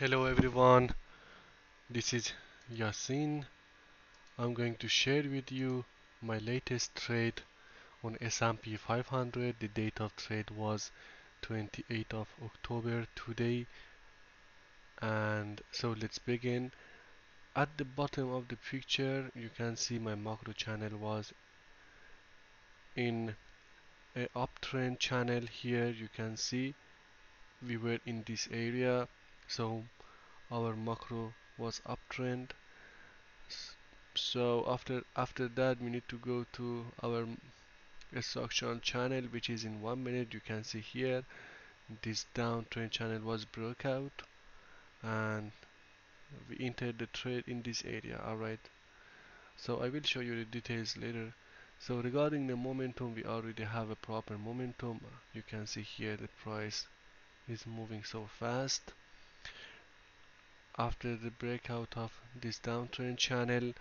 Hello everyone, this is Yasin. I'm going to share with you my latest trade on S&P 500. The date of trade was 28th of October today. And so let's begin. At the bottom of the picture, you can see my macro channel was in a uptrend channel here. You can see we were in this area. So our macro was uptrend. So after after that we need to go to our instruction channel which is in one minute. You can see here this downtrend channel was broke out and we entered the trade in this area alright? So I will show you the details later. So regarding the momentum we already have a proper momentum. You can see here the price is moving so fast after the breakout of this downtrend channel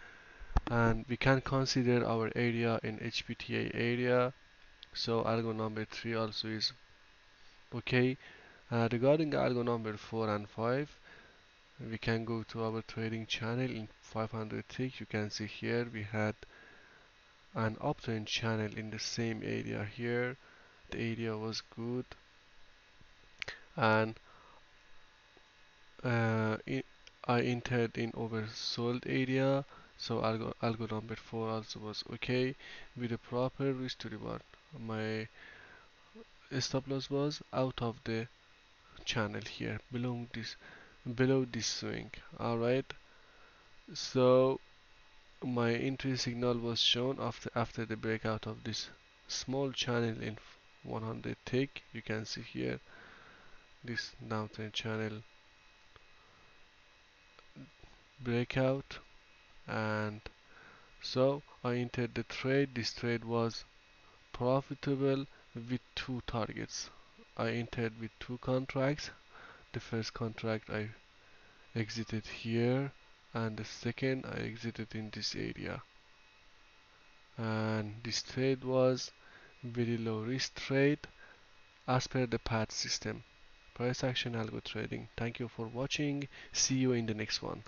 and we can consider our area in HPTA area. So algo number 3 also is okay. Uh, regarding algo number 4 and 5 we can go to our trading channel in 500 tick you can see here we had an uptrend channel in the same area here. The area was good. And uh, I entered in oversold area so algo, algo number 4 also was okay with a proper risk to reward my stop loss was out of the channel here below this below this swing alright? So my entry signal was shown after after the breakout of this small channel in 100 tick. You can see here this downtrend channel breakout. And so I entered the trade. This trade was profitable with two targets. I entered with two contracts. The first contract I exited here and the second I exited in this area. And this trade was very low risk trade as per the PAT system. Price action algo trading. Thank you for watching. See you in the next one